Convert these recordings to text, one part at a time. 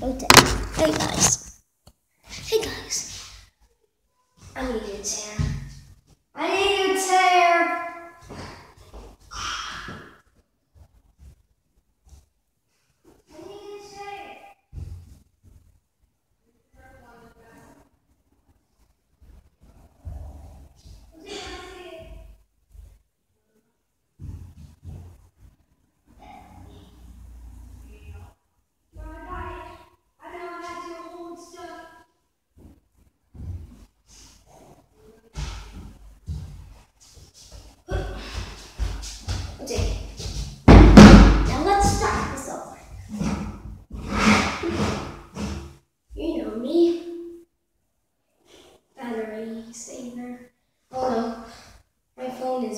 Okay. Hey guys. Hey guys. I need a chair. I need a chair. I need a chair. I don't have to hold stuff. Okay. Now let's start this over. You know me. Battery saver. Oh no. My phone is almost dead. I just get the charger. You don't have that. God darn it, God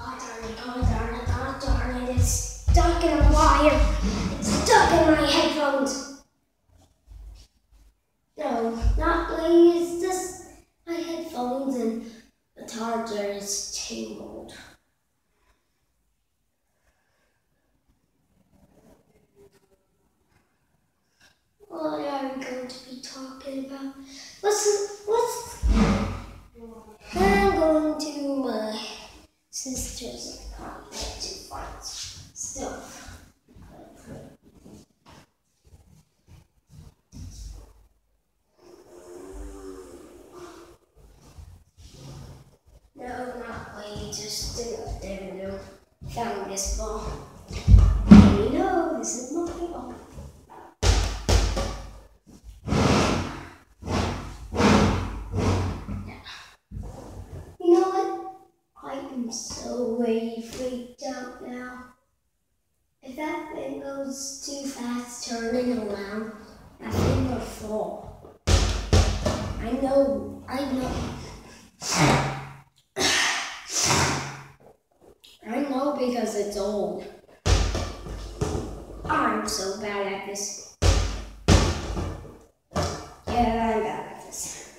Oh, darn it, oh, God oh, darn it, it's stuck in a wire. It's stuck in my headphones. No, not really, it's just my headphones and the charger is tangled. What are talking about? What's, what's, I'm going to my sister's apartment to find stuff. No, not way, just uh, there we go. Found this ball. And you know, this is my ball. You know what? I am so way freaked out now. If that thing goes too fast turning around, that thing will fall. I know, I know. I know because it's old. Oh, I'm so bad at this. Yeah, I'm bad at this.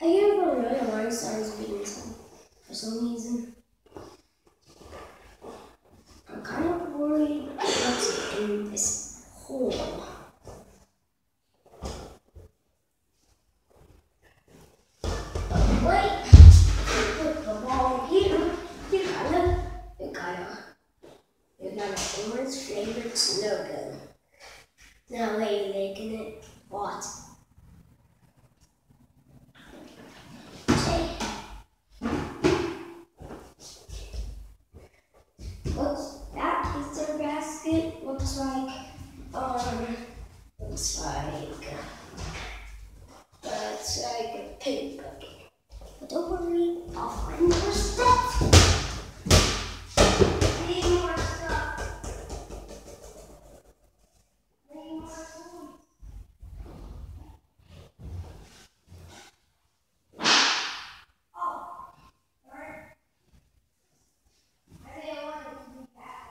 I hear about another line starts beating some reason. I'm kind of worried what's in this hole. Wait, put the ball here. You you you orange flavored. Now, lady making it what? Looks that Easter basket looks like um looks like that's like a pig bucket. But don't worry, I'll find more stuff. I need more stuff. I need more toys. Oh, alright. I didn't want it to be bad.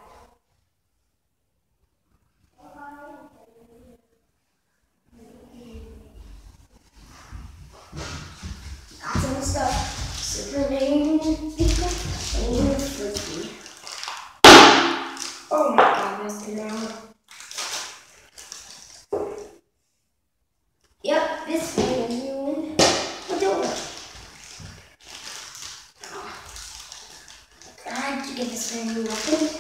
Got some frisbee. Oh my god, ground. Yep, this thing is worry. I had to get this.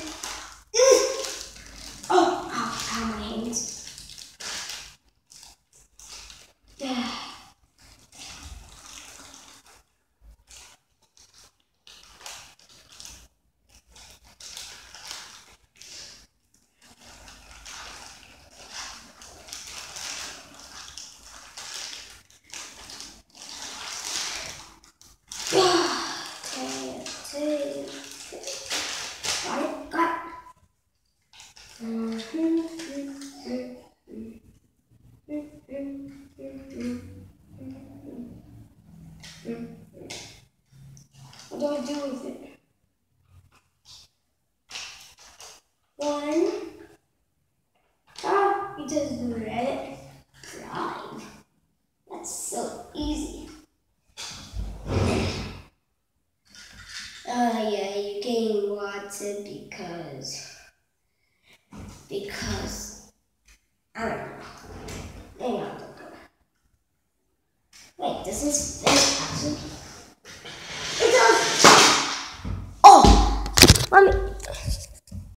Red drive. That's so easy. Uh, yeah, you gain water because, because, I don't know. Wait, this is?